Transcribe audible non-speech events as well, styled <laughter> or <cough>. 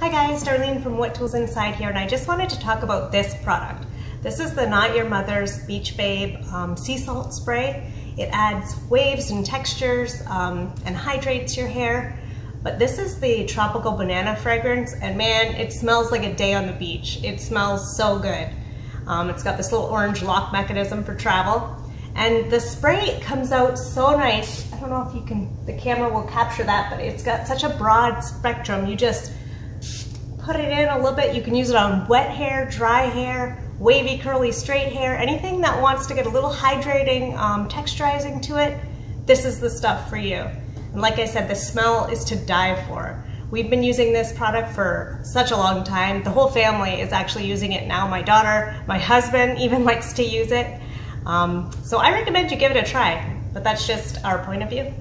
Hi guys, Darlene from What Tools Inside here, and I just wanted to talk about this product. This is the Not Your Mother's Beach Babe um, Sea Salt Spray. It adds waves and textures um, and hydrates your hair. But this is the tropical banana fragrance, and man, it smells like a day on the beach. It smells so good. Um, it's got this little orange lock mechanism for travel. And the spray comes out so nice. I don't know if you can, the camera will capture that, but it's got such a broad spectrum. You just put it in a little bit. You can use it on wet hair, dry hair, wavy, curly, straight hair, anything that wants to get a little hydrating, um, texturizing to it, this is the stuff for you. And like I said, the smell is to die for. We've been using this product for such a long time. The whole family is actually using it now. My daughter, my husband even <laughs> likes to use it. Um, so I recommend you give it a try, but that's just our point of view.